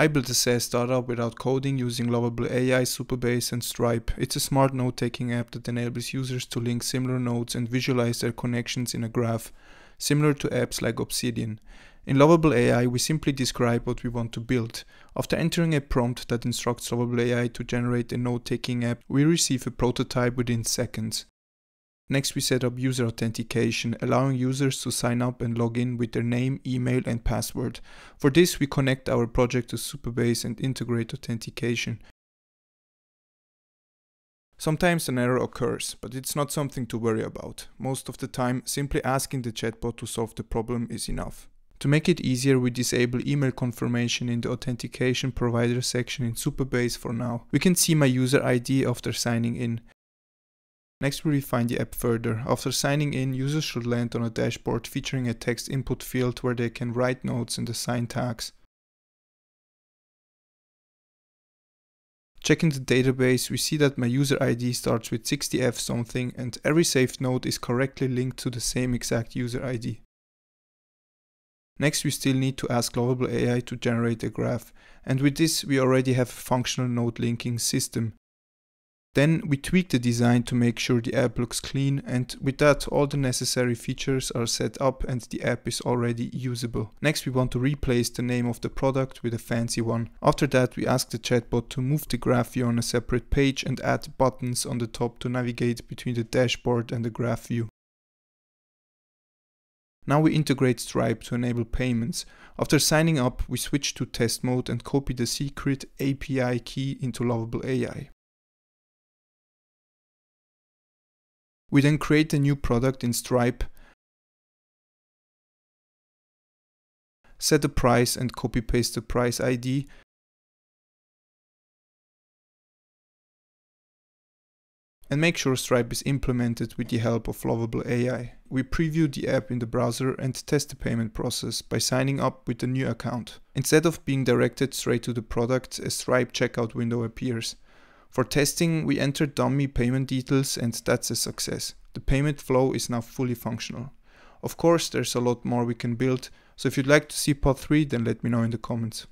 I built a SaaS startup without coding using Lovable AI, Supabase and Stripe. It's a smart note-taking app that enables users to link similar nodes and visualize their connections in a graph, similar to apps like Obsidian. In Lovable AI, we simply describe what we want to build. After entering a prompt that instructs Lovable AI to generate a note-taking app, we receive a prototype within seconds. Next, we set up user authentication, allowing users to sign up and log in with their name, email, and password. For this, we connect our project to Supabase and integrate authentication. Sometimes an error occurs, but it's not something to worry about. Most of the time, simply asking the chatbot to solve the problem is enough. To make it easier, we disable email confirmation in the authentication provider section in Supabase for now. We can see my user ID after signing in. Next we refine the app further. After signing in, users should land on a dashboard featuring a text input field where they can write notes and assign tags. Checking the database, we see that my user ID starts with 60f something and every saved note is correctly linked to the same exact user ID. Next we still need to ask Lovable AI to generate a graph, and with this we already have a functional node linking system. Then we tweak the design to make sure the app looks clean and with that all the necessary features are set up and the app is already usable. Next we want to replace the name of the product with a fancy one. After that we ask the chatbot to move the graph view on a separate page and add buttons on the top to navigate between the dashboard and the graph view. Now we integrate Stripe to enable payments. After signing up, we switch to test mode and copy the secret API key into Lovable AI. We then create a new product in Stripe, set a price and copy paste the price ID. And make sure Stripe is implemented with the help of Lovable AI. We preview the app in the browser and test the payment process by signing up with a new account. Instead of being directed straight to the product, a Stripe checkout window appears. For testing, we entered dummy payment details and that's a success. The payment flow is now fully functional. Of course, there's a lot more we can build, so if you'd like to see part 3, then let me know in the comments.